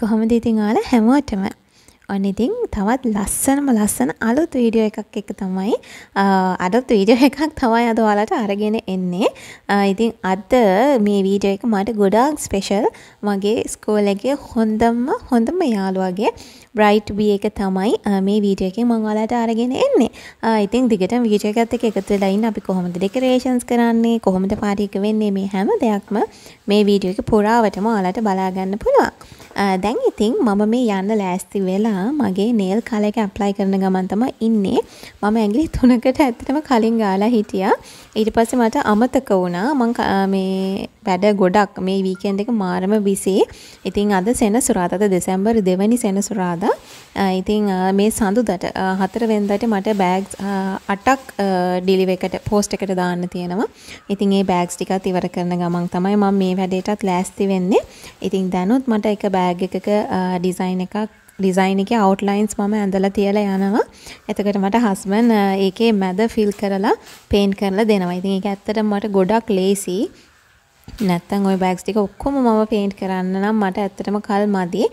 කොහොමද ඉතින් ඔයාලා හැමෝටම ඔන්න ඉතින් තවත් ලස්සනම ලස්සන අලුත් වීඩියෝ එකක් එක තමයි අදත් වීඩියෝ එකක් තමයි අද ඔයාලට අරගෙන එන්නේ. ඉතින් අද මේ වීඩියෝ එක මට ගොඩාක් ස්පෙෂල් මගේ ස්කෝල් එකේ හොඳම හොඳම යාළුවාගේ බ්‍රයිට් බී එක තමයි මේ වීඩියෝ එකෙන් මම ඔයාලට අරගෙන එන්නේ. ඉතින් දිගටම වීඩියෝ එකත් එක්ක එකතු වෙලා ඉන්න අපි කොහොමද ඩෙකරේෂන්ස් කරන්නේ කොහොමද පාටි එක වෙන්නේ මේ හැම දෙයක්ම මේ වීඩියෝ එක පුරාවටම ඔයාලට බලා ගන්න පුළුවන්. දැන් ඉතින් මම මේ යන්න ලෑස්ති වෙලා මගේ නේල් කලර් එක ඇප්ලයි කරන ගමන් තමයි ඉන්නේ. මම ඇඟිලි තුනකට ඇත්තටම කලින් ගාලා හිටියා. ඊට පස්සේ මට අමතක වුණා මං මේ වැඩ ගොඩක් මේ වීකෙන්ඩ් එක මාරම බිසි. ඉතින් අද සෙනසුරාදා දෙසැම්බර් දෙවැනි සෙනසුරාදා. ඉතින් මේ සඳුදාට හතර වෙනිදාට මට බෑග්ස් අටක් ඩිලිව එකට පෝස්ට් එකට දාන්න තියෙනවා. ඉතින් ඒ බෑග්ස් ටිකත් ඉවර කරන ගමන් තමයි මම මේ වැඩේටත් ලෑස්ති වෙන්නේ. ඉතින් දැනුත් මට එක බෑග් එකක ඩිසයින් එකක් ඩිසයින් එකේ අවුට්ලයින්ස් මම ඇඳලා තියලා යනවා. එතකොට මට හස්බන්ඩ් ඒකේ මැද ෆිල් කරලා පේන්ට් කරලා දෙනවා. ඉතින් ඒක ඇත්තටම මට ගොඩක් ලේසි. නැත්තම් ওই බෑග්ස් ටික ඔක්කොම මම පේන්ට් කරන්න නම් මට ඇත්තටම කල් මදි.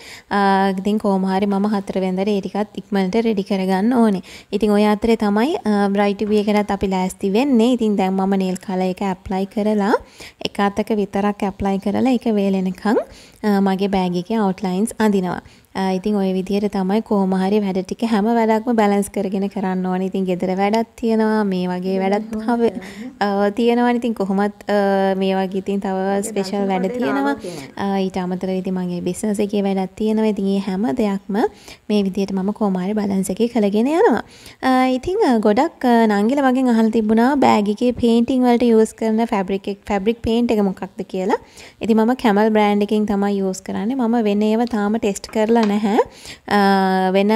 ඉතින් කොහොම හරි මම හතර වෙනිදාට ඒ ටිකත් ඉක්මනට රෙඩි කරගන්න ඕනේ. ඉතින් ඔය අතරේ තමයි බ්‍රයිට් බී එකටත් අපි ලෑස්ති වෙන්නේ. ඉතින් දැන් මම නේල් කලර් එක ඇප්ලයි කරලා එක අතක විතරක් ඇප්ලයි කරලා ඒක වේලෙනකන් මගේ බෑග් එකේ අවුට්ලයින්ස් අඳිනවා. ඉතින් ওই විදිහට තමයි කොහොම හරි වැඩ ටික හැම වැඩක්ම බැලන්ස් කරගෙන කරන්න ඕනේ. ඉතින් ගෙදර වැඩක් තියෙනවා, මේ වගේ වැඩක් තියෙනවා. ඉතින් කොහොමත් මේ වගේ ඉතින් තව ස්පෙෂල් වැඩ තියෙනවා. ඊට අමතරව ඉතින් මගේ බිස්නස් එකේ වැඩක් තියෙනවා. ඉතින් මේ හැම දෙයක්ම මේ විදිහට මම කොහොම හරි බැලන්ස් එකේ කරගෙන යනවා. ඉතින් ගොඩක් නංගිලා මගෙන් අහලා තිබුණා බෑග් එකේ පේන්ටිං වලට යූස් කරන ෆැබ්‍රික් එක ෆැබ්‍රික් පේන්ට් එක මොකක්ද කියලා. ඉතින් මම කැමල් බ්‍රෑන්ඩ් එකකින් තමයි යූස් කරන්නේ. මම වෙන ඒවා තාම ටෙස්ට් කරලා නැහැ. වෙන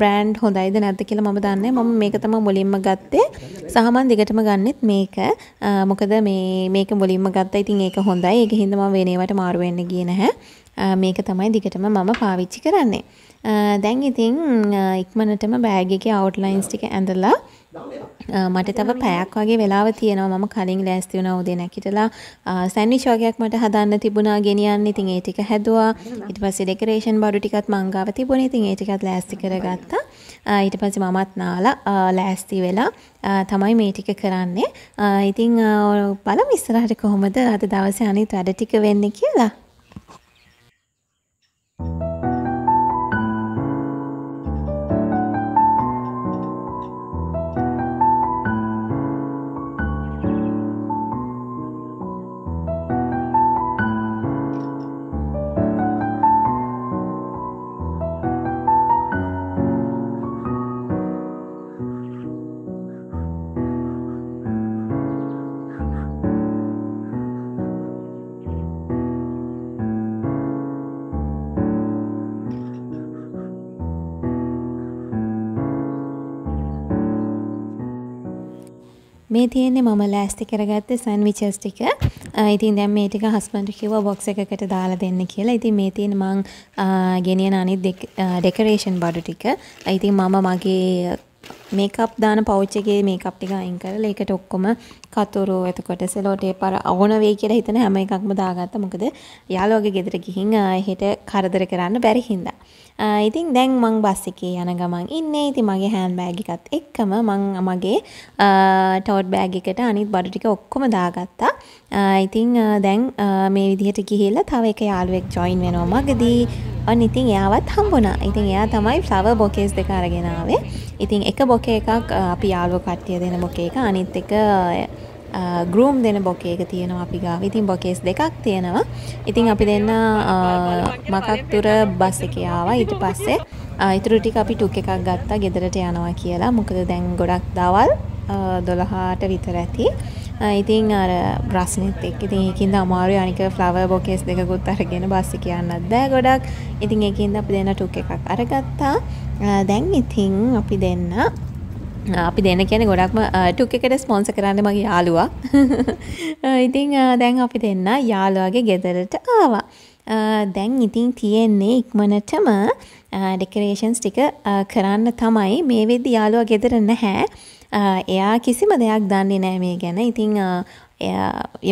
බ්‍රෑන්ඩ් හොඳයිද නැද්ද කියලා මම දන්නේ මම මේක තමයි මුලින්ම ගත්තේ. සහ මම දිගටම ගන්නෙත් මේක. මොකද මේ මේක මුලින්ම ගත්තා. ඉතින් ඒක හොඳයි. ඒක හින්දා මම වෙන ඒවාට මාරු වෙන්න ගියේ නැහැ. මේක තමයි දිගටම මම පාවිච්චි කරන්නේ. දැන් ඉතින් ඉක්මනටම බෑග් එකේ අවුට්ලයින්ස් ටික ඇඳලා මට තව පැයක් වගේ වෙලාව තියෙනවා මම කලින් ලෑස්ති වුණා උදේ නැගිටලා සෑන්ඩ්විච් වගේක් මට හදන්න තිබුණා ගෙනියන්න. ඉතින් ඒ ටික හැදුවා. ඊට පස්සේ ඩෙකරේෂන් බඩු ටිකත් මං ගාව තිබුණේ. ඉතින් ඒ ටිකත් ලෑස්ති කරගත්තා. ඊට පස්සේ මමත් නාලා ලෑස්ති වෙලා තමයි මේ ටික කරන්නේ. ඉතින් බලමු ඉස්සරහට කොහොමද අද දවසේ අනිත් වැඩ ටික වෙන්නේ කියලා. මේ තියෙන්නේ මම ලෑස්ති කරගත්තේ සෑන්ඩ්විචස් ටික. ඉතින් දැන් මේ ටික හස්බන්ඩ් කිව්වා බොක්ස් එකකට දාලා දෙන්න කියලා. ඉතින් මේ තියෙන මං ගෙනියන අනිත් ඩෙකරේෂන් බඩු ටික. ඉතින් මම මගේ මේකප් දාන පවුච් එකේ මේකප් ටික අයින් කරලා ඒකට ඔක්කොම කතුරු එතකොට සෙලෝ ටේප් අර ඕන වෙයි කියලා හිතන හැම එකක්ම දාගත්තා. මොකද යාළුවගේ ගෙදර ගිහින් හෙට කරදර කරන්න බැරි හින්දා. ඉතින් දැන් මං බස් එකේ යන ගමන් ඉන්නේ. ඉතින් මගේ හෑන්ඩ් බෑග් එකත් එක්කම මං මගේ ටෝට් බෑග් එකට අනිත් බඩු ටික ඔක්කොම දාගත්තා. ඉතින් දැන් මේ විදිහට ගිහිල්ලා තව එක යාළුවෙක් ජොයින් වෙනවා මගදී. ඔන්න ඉතින් එයාවත් හම්බුණා. ඉතින් එයා තමයි ෆ්ලවර් බොකේස් දෙක අරගෙන ආවේ. ඉතින් එක බොකේ එකක් අපි යාළුවෝ කට්ටිය දෙන බොකේ එක අනිත් එක ග්‍රූම් දෙන බොකේ එක තියෙනවා අපි ගාව. ඉතින් බොකේස් දෙකක් තියෙනවා. ඉතින් අපි දෙන්න මකක්තුර බස් එකේ ආවා. ඊට පස්සේ ඉතුරු ටික අපි ටුක් එකක් ගත්තා ගෙදරට යනවා කියලා. මොකද දැන් ගොඩක් දවල් 12ට විතර ඇති. ඉතින් අර බ්‍රස්නෙත් එක්ක ඉතින් ඒකින්ද අමාරුයි අනික ෆ්ලවර් බොකේස් දෙකකුත් අරගෙන බස් එකේ යන්නත් බෑ ගොඩක්. ඉතින් ඒකින්ද අපි දෙන්න ටුක් එකක් අරගත්තා. දැන් ඉතින් අපි දෙන්න අපි දෙන්න කියන ගොඩක්ම ටුක් එකට ස්පොන්ස කරන්න මගේ යාළුවා. ඉතින් දැන් අපි දෙන්න යාළුවාගේ ගෙදරට ආවා. දැන් ඉතින් තියෙන්නේ ඉක්මනටම ඩෙකරේෂන්ස් ටික කරන්න තමයි මේ වෙද්දි යාළුවා ගෙදර නැහැ. එයා කිසිම දෙයක් දන්නේ නැහැ මේ ගැන. ඉතින්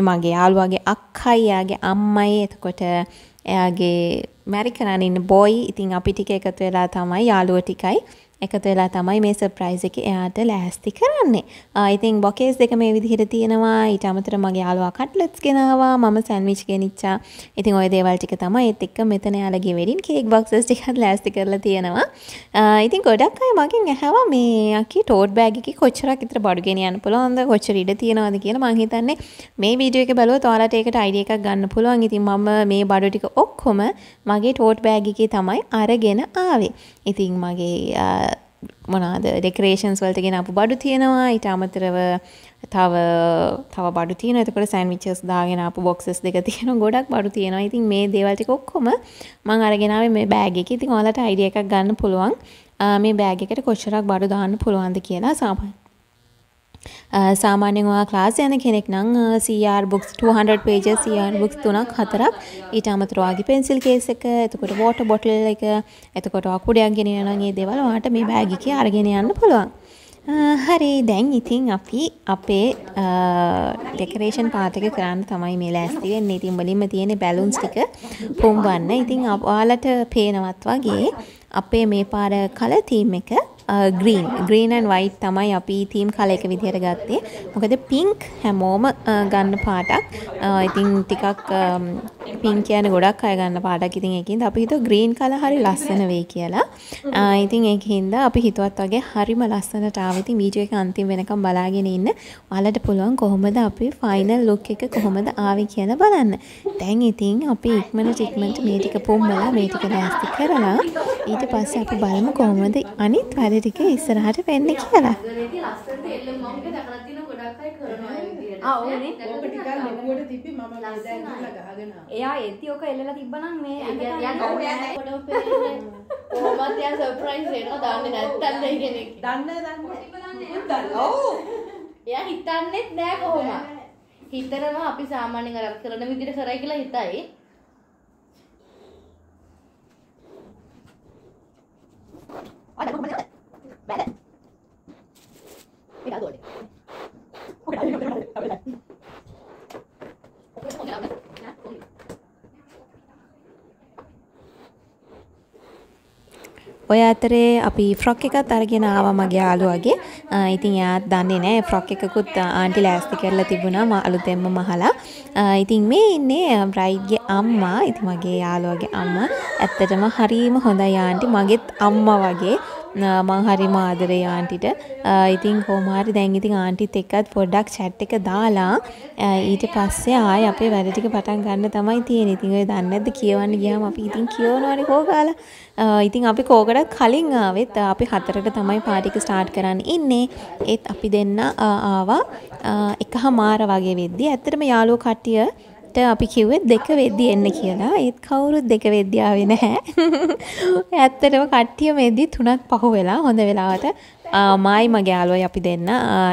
මගේ යාළුවාගේ අක්කයි යාගේ අම්මයි එතකොට එයාගේ මැරි කරන්න ඉන්න බොයි ඉතින් අපි ටික එකතු වෙලා තමයි යාළුව ටිකයි එකතු වෙලා තමයි මේ සර්ප්‍රයිස් එක එයාට ලෑස්ති කරන්නේ. ඉතින් බොකේස් දෙක මේ විදිහට තියෙනවා. ඊට අමතර මගේ යාළුවා කට්ලට්ස් ගෙනාවා. මම සෑන්ඩ්විච් ගෙනිච්චා. ඉතින් ওই දේවල් ටික තමයි ඒත් එක්ක මෙතන යාළුවගේ වෙඩින් කේක් බොක්සස් ටිකක් ලෑස්ති කරලා තියෙනවා. ඉතින් ගොඩක් අය මගෙන් ඇහුවා මේ අකි ටෝට් බෑග් එකේ කොච්චරක් විතර බඩු ගෙනියන්න පුළුවන්ද? කොච්චර ඉඩ තියෙනවද කියලා මං හිතන්නේ මේ වීඩියෝ එක බලුවොත් ඔයාලට ඒකට අයිඩියා එකක් ගන්න පුළුවන්. ඉතින් මම මේ බඩු ටික ඔක්කොම මගේ ටෝට් බෑග් එකේ තමයි අරගෙන ආවේ. ඉතින් මගේ මොනාද ඩෙකරේෂන්ස් වලට ගෙන අප බඩු තියෙනවා. ඊට අමතරව තව තව බඩු තියෙන එතකොට සෑන්විචස් දාගෙන අප බොක්සස් දෙක තියෙන ගොඩක් බඩු තියෙනවා. ඉතින් මේ දේවල් ටික ඔක්කොම මම අරගෙන ආවේ මේ බෑග් එකේ. ඉතින් ඔයාලට අයිඩියා එකක් ගන්න පුළුවන්. මේ බෑග් එකට කොච්චරක් බඩු දාන්න පුළුවන්ද කියලා සාමාන්‍ය සාමාන්‍යයෙන් ඔයා ක්ලාස් යන කෙනෙක් නම් CR books 200 pages CR books තුනක් හතරක් ඊට අමතරව ඔයාගේ පෙන්සිල් කේස් එක එතකොට water bottle එක එතකොට ඔයා කුඩයක් ගෙනියනවා නම් මේ දේවල් ඔයාට මේ බෑග් එකේ අරගෙන යන්න පුළුවන්. හරි දැන් ඉතින් අපි අපේ ඩෙකරේෂන් පාටක කරන්න තමයි මේ ලෑස්ති වෙන්නේ. ඉතින් මුලින්ම තියෙන බැලුන්ස් ටික පුම්බන්න. ඉතින් ඔයාලට පේනවත් වගේ අපේ මේ පාර කලර් තීම් එක ග්‍රීන් ග්‍රීන් ඇන් වයිට් තමයි අපි තීම් කල එක විදිහට ගත්තේ. මොකද පිංක් හැමෝම uh, ගන්න පාටක්. Uh, ඉතින් ටිකක් um, පින් කියන ගොඩක් අය ගන්න පාටක්. ඉතින් එකින්ද අපි හිතුව ග්‍රීන් කල හරි ලස්සන වෙයි කියලා. Uh, ඉතින් ඒකින්ද අපි හිතුවත් වගේ හරිම ලස්සනට ආව. ඉතින් වීඩියෝ එක අන්තිම වෙනකම් බලාගෙන ඉන්න. ඔයාලට පුළුවන් කොහොමද අපි ෆයිනල් ලුක් එක කොහොමද ආවේ කියලා බලන්න. දැන් ඉතින් අපි ඉක්මනට ඉක්මනට මේ ටික පුම්මලා මේ ටික ලෑස්ති කරලා ඊට පස්සේ අපි බලමු කොහොමද අනිත් වැඩ ටික ඉස්සරහට වෙන්නේ කියලා. එයා එති ඔක එල්ලලා තිබ්බනම් මේ කොහොමද යා සර්ප්‍රයිස් වෙනවා දාන්නේ නැත්තම් දෙයි කෙනෙක්. දන්නේ දන්නේ. ඔව්. එයා හිතන්නේත් නෑ කොහොමද. හිතනවා අපි සාමාන්‍යයෙන් අර කරන විදිහට කරයි කියලා හිතයි. අද කොහොමද? බැල. ඒක අදෝලේ. ඔක අදෝලේ. ඔය අතරේ අපි ෆ්‍රොක් එකත් අරගෙන ආවා මගේ යාළුවගේ. ඉතින් එයාත් දන්නේ නැහැ ෆ්‍රොක් එකකුත් ආන්ටි ලෑස්ති කරලා තිබුණා අලුතෙන්ම මහලා. ඉතින් මේ ඉන්නේ බ්‍රයිඩ්ගේ අම්මා. ඉතින් මගේ යාළුවගේ අම්මා ඇත්තටම හරීම හොඳයි ආන්ටි. මගෙත් අම්මා වගේ. මං හරිම ආදරේ ආන්ටිට. ඉතින් කොහොම හරි දැන් ඉතින් ආන්ටිත් එක්කත් පොඩ්ඩක් chat එක දාලා ඊට පස්සේ ආයේ අපේ වැඩ ටික පටන් ගන්න තමයි තියෙන්නේ. ඉතින් ඔය දන්නේ නැද්ද කියවන්න ගියාම අපි ඉතින් කියවනවනේ කෝකාලා. ඉතින් අපි කෝකටත් කලින් ආවෙත් අපි හතරට තමයි පාටි එක ස්ටාර්ට් කරන්න ඉන්නේ. ඒත් අපි දෙන්න ආවා එකහමාර වගේ වෙද්දි. ඇත්තටම යාළුවෝ කට්ටිය අපි කිව්වෙත් දෙක වෙද්දි එන්න කියලා. ඒත් කවුරුත් දෙක වෙද්දි ආවේ නැහැ. ඇත්තටම කට්ටිය මෙද්දි තුනක් පහු වෙලා හොඳ වෙලාවට මායි මගේ යාළුවයි අපි දෙන්න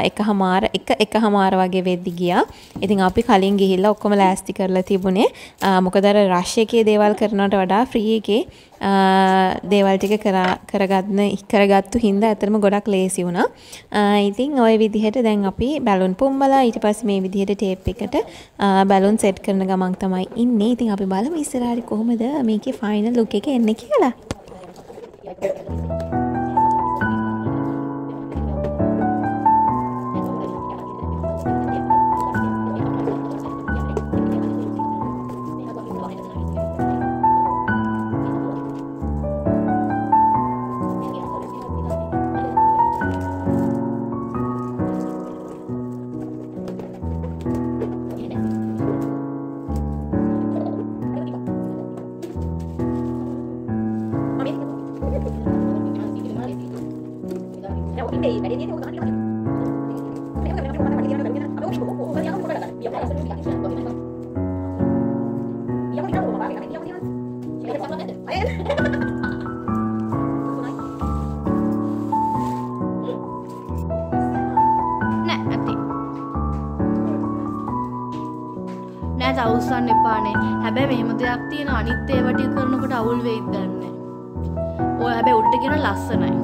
එකහමාර එක එකහමාර වගේ වෙද්දි ගියා. ඉතින් අපි කලින් ගිහිල්ලා ඔක්කොම ලෑස්ති කරලා තිබුණේ. මොකද අර රෂ් එකේ දේවල් කරනවට වඩා ෆ්‍රී එකේ දේවල් ටික කරගන්න කරගත්තු හින්දා ඇත්තටම ගොඩක් ලේසි වුණා. ඉතින් ওই විදිහට දැන් අපි බැලුන් පුම්බලා ඊට පස්සේ මේ විදිහට ටේප් එකට බැලුන් සෙට් කරන ගමන් තමයි ඉන්නේ. ඉතින් අපි බලමු ඉස්සරහට කොහොමද මේකේ ෆයිනල් ලුක් එක එන්නේ කියලා. Thank you. අවුස්සන්න එපානේ හැබැයි මෙහෙම දෙයක් තියෙන අනිත් ඒවට කරනකොට අවුල් වෙයිද දන්නේ. ඔය හැබැයි උඩට කියන ලස්සනයි.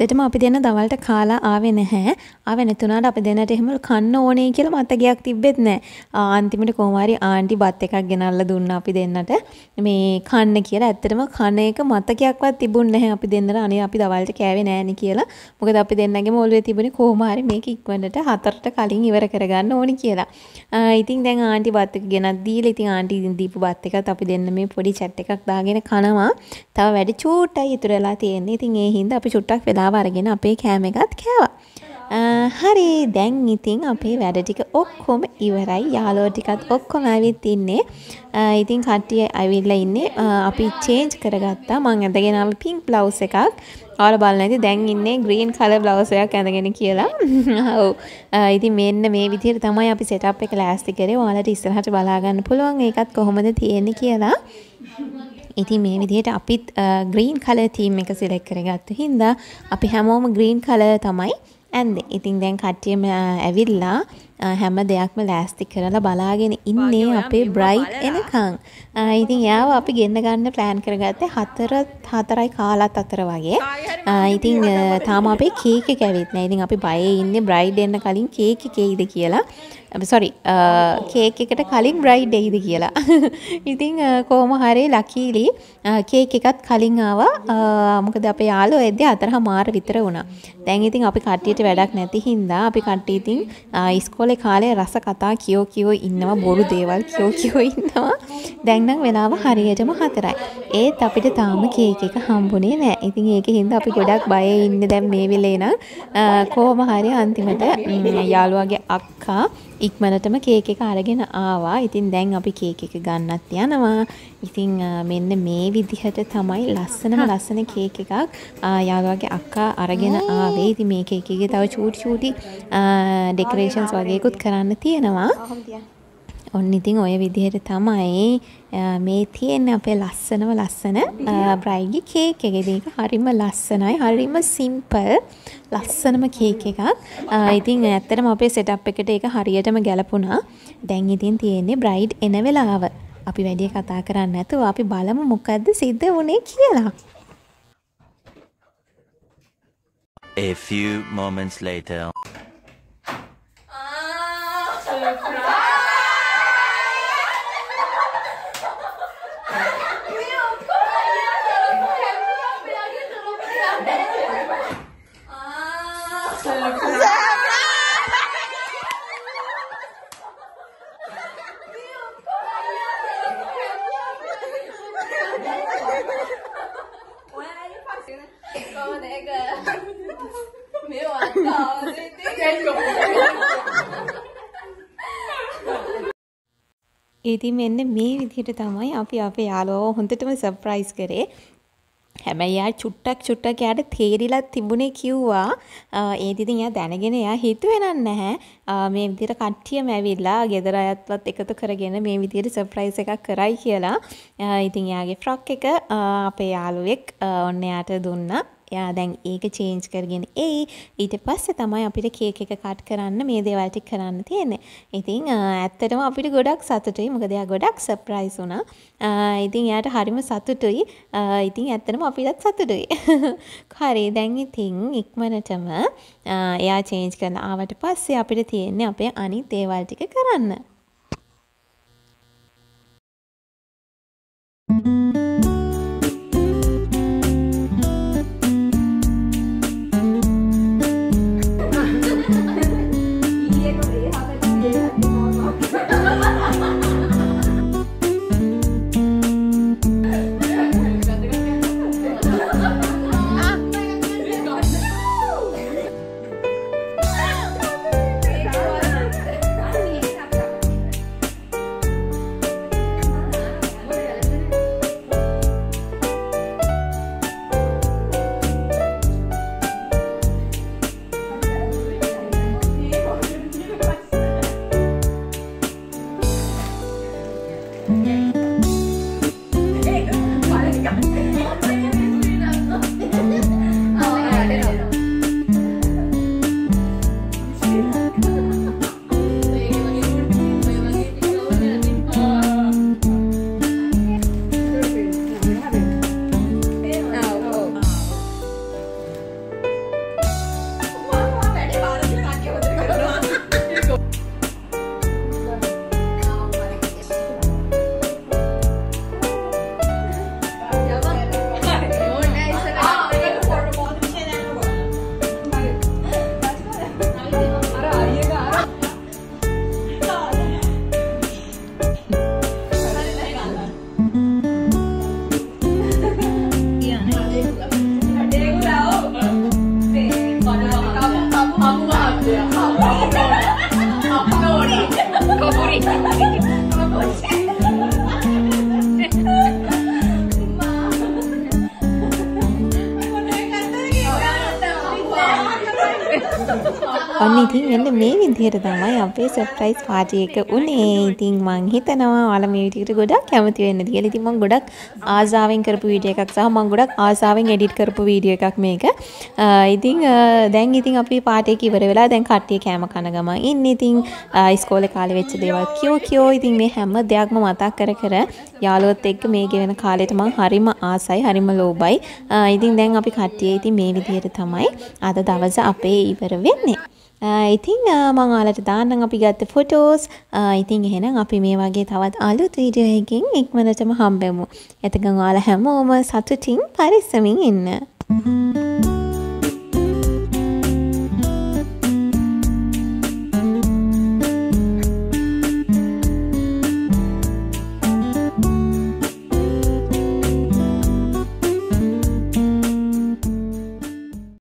ඇත්තටම අපි දෙන්න දවල්ට කාලා ආවේ නැහැ. ආවේ නැතුණාට අපි දෙන්නට එහෙම කන්න ඕනේ කියලා මතකයක් තිබෙත් නැහැ. අන්තිමට කොහොමාරි ආන්ටි බත් එකක් ගෙනල්ලා දුන්නා අපි දෙන්නට. මේ කන්න කියලා. ඇත්තටම කන එක මතකයක්වත් තිබුණ නැහැ අපි දෙන්නට. අනේ අපි දවල්ට කෑවේ නෑනේ කියලා. මොකද අපි දෙන්නගේම ඔළුවේ තිබුණේ කොහොමාරි මේක ඉක්මනට හතරට කලින් ඉවර කරගන්න ඕනේ කියලා. ඉතින් දැන් ආන්ටි බත් එක ගෙනත් දීලා ඉතින් ආන්ටි දීපු බත් එකත් අපි දෙන්න මේ පොඩි චැට් එකක් දාගෙන කනවා. තව වැඩි චූට්ටයි ඉතුරු වෙලා තියෙන්නේ. ඉතින් ඒ හින්දා අපි චුට්ටක් වෙලාව අරගෙන අපේ කෑම එකත් කෑවා. හරි දැන් ඉතින් අපේ වැඩ ටික ඔක්කොම ඉවරයි යාළුවෝ ටිකත් ඔක්කොම ඇවිත් ඉන්නේ. ඉතින් කට්ටිය ඇවිල්ලා ඉන්නේ අපි චේන්ජ් කරගත්තා. මං ඇඳගෙන ආව පින්ක් බ්ලවුස් එකක්. ඔයාලා බලන්න ඇති දැන් ඉන්නේ ග්‍රීන් කලර් බ්ලවුස් එකක් ඇඳගෙන කියලා. ඔව්. ඉතින් මෙන්න මේ විදිහට තමයි අපි සෙටප් එක ලෑස්ති කරේ. ඔයාලට ඉස්සරහට බලා ගන්න පුළුවන් ඒකත් කොහොමද තියෙන්නේ කියලා. ඉතින් මේ විදිහට අපිත් ග්‍රීන් කලර් තීම් එක සිලෙක්ට් කරගත්තු හින්දා අපි හැමෝම ග්‍රීන් කලර් තමයි ඇන්දේ. ඉතින් දැන් කට්ටියම ඇවිල්ලා හැම දෙයක්ම ලෑස්ති කරලා බලාගෙන ඉන්නේ අපේ බ්‍රයිට් එනකං. ඉතින් යාව අපි ගෙන්න ගන්න ප්ලෑන් කරගත්තේ හතර හතරයි කාලත් අතර වගේ. ඉතින් තාම අපේ කේක් එක ඇවිත් නැහැ. ඉතින් අපි බයේ ඉන්නේ බ්‍රයිඩ් එන්න කලින් කේක් එක එයිද කියලා. සොරි කේක් එකට කලින් බ්‍රයිඩ් එයිද කියලා. ඉතින් කොහොම හරි ලකීලි කේක් එකත් කලින් ආවා. මොකද අපේ යාළුවෝ එද්දී හතරමාර විතර වුණා. දැන් ඉතින් අපි කට්ටියට වැඩක් නැති හින්දා අපි කට්ටිය ඉතින් ඉස්කෝලේ කාලේ රස කතා කියෝ කියෝ ඉන්නවා බොරු දේවල් කියෝ කියෝ ඉන්නවා. දැන් නම් වෙලාව හරියටම හතරයි. ඒත් අපිට තාම කේක් එක හම්බුනේ නෑ. ඉතින් ඒකේ හින්දා අපි ගොඩක් බයේ ඉන්නේ දැන් මේ වෙලේ නම් කොහොම හරි අන්තිමට යාළුවාගේ අක්කා ඉක්මනටම කේක් එක අරගෙන ආවා. ඉතින් දැන් අපි කේක් එක ගන්නත් යනවා. ඉතින් මෙන්න මේ විදිහට තමයි ලස්සනම ලස්සන කේක් එකක් යාළුවාගේ අක්කා අරගෙන ආවේ. ඉතින් මේ කේක් එකේ තව චූටි චූටි ඩෙකරේෂන්ස් වගේකුත් කරන්න තියෙනවා. ඔන්න ඉතින් ඔය විදිහට තමයි මේ තියෙන්නේ අපේ ලස්සනම ලස්සන බ්‍රයිඩ්ගේ කේක් එක. ඒක හරිම ලස්සනයි. හරිම සිම්පල්. ලස්සනම කේක් එකක්. ඉතින් ඇත්තටම අපේ සෙටප් එකට ඒක හරියටම ගැලපුණා. දැන් ඉතින් තියෙන්නේ බ්‍රයිඩ් එන වෙලාව. අපි වැඩි කතා කරන්නේ නැතුව අපි බලමු මොකද්ද සිද්ධ වුනේ කියලා. A few moments later. ඉතින් මෙන්න මේ විදිහට තමයි අපි අපේ යාළුවව හොඳටම සර්ප්‍රයිස් කරේ. හැබැයි එයා චුට්ටක් චුට්ටක් එයාට තේරිලා තිබුණේ කිව්වා ඒත් ඉතින් එයා දැනගෙන එයා හිතුවේ නැහැ මේ විදිහට කට්ටියම ඇවිල්ලා ගෙදර අයත්වත් එකතු කරගෙන මේ විදිහට සර්ප්‍රයිස් එකක් කරයි කියලා. ඉතින් එයාගේ ෆ්‍රොක් එක අපේ යාළුවෙක් ඔන්න එයාට දුන්නා. එයා දැන් ඒක චේන්ජ් කරගෙන එයි. ඊට පස්සේ තමයි අපිට කේක් එක කට් කරන්න මේ දේවල් ටික කරන්න තියෙන්නේ. ඉතින් ඇත්තටම අපිට ගොඩක් සතුටුයි. මොකද එයා ගොඩක් සර්ප්‍රයිස් වුණා. ඉතින් එයාට හරිම සතුටුයි. ඉතින් ඇත්තටම අපිටත් සතුටුයි. හරි දැන් ඉතින් ඉක්මනටම එයා චේන්ජ් කරලා ආවට පස්සේ අපිට තියෙන්නේ අපේ අනිත් දේවල් ටික කරන්න. ඔන්න ඉතින් මෙන්න මේ විදිහට තමයි අපේ සර්ප්‍රයිස් පාටි එක උනේ. ඉතින් මං හිතනවා ඔයාලා මේ විදිහට ගොඩක් කැමති වෙන්න කියලා. ඉතින් මං ගොඩක් ආසාවෙන් කරපු වීඩියෝ එකක් සහ මං ගොඩක් ආසාවෙන් එඩිට් කරපු වීඩියෝ එකක් මේක. අ, ඉතින් අ, දැන් ඉතින් අපි පාටි එක ඉවර වෙලා දැන් කට්ටිය කෑම කන ගමන් ඉන්නේ. ඉතින් අ, ඉස්කෝලේ කාලේ වෙච්ච දේවල් කියෝ කියෝ ඉතින් මේ හැම දෙයක්ම මතක් කර කර යාළුවොත් එක්ක මේ ගෙවෙන කාලෙට මං හරිම ආසයි හරිම ලෝබයි. අ, ඉතින් දැන් අපි කට්ටිය ඉතින් මේ විදිහට තමයි අද දවස අපේ ඉවර වෙන්නේ. ඉතින් මං ඔයාලට දාන්නම් අපි ගත්ත ෆොටෝස් ඉතින් uh, එහෙනම් අපි මේ වගේ තවත් අලුත් වීඩියෝ එකකින් ඉක්මනටම හම්බෙමු. එතකන් ඔයාලා හැමෝම සතුටින් පරිස්සමින් ඉන්න.